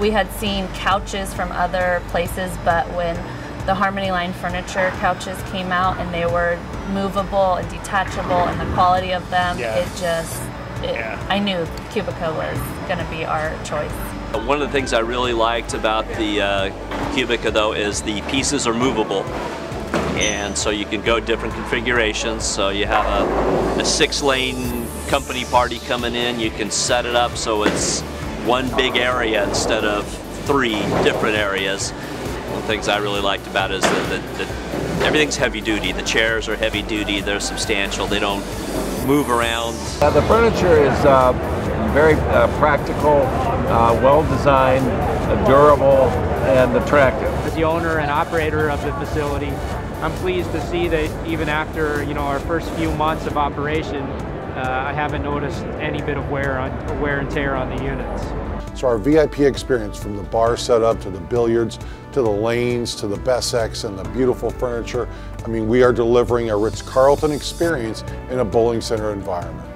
we had seen couches from other places, but when the Harmony Line furniture couches came out and they were movable and detachable and the quality of them, Yeah. it just, it, Yeah. I knew Qubica was going to be our choice. One of the things I really liked about the uh, Qubica though is the pieces are movable. And so you can go different configurations. So you have a, a six lane company party coming in, you can set it up so it's one big area instead of three different areas. One of the things I really liked about it is that, that, that everything's heavy duty. The chairs are heavy duty, they're substantial, they don't move around. Uh, the furniture is uh, very uh, practical, uh, well designed, uh, durable, and attractive. As the owner and operator of the facility, I'm pleased to see that even after you know our first few months of operation, uh, I haven't noticed any bit of wear on wear and tear on the units. So our VIP experience from the bar setup to the billiards to the lanes to the BES X and the beautiful furniture, I mean we are delivering a Ritz-Carlton experience in a bowling center environment.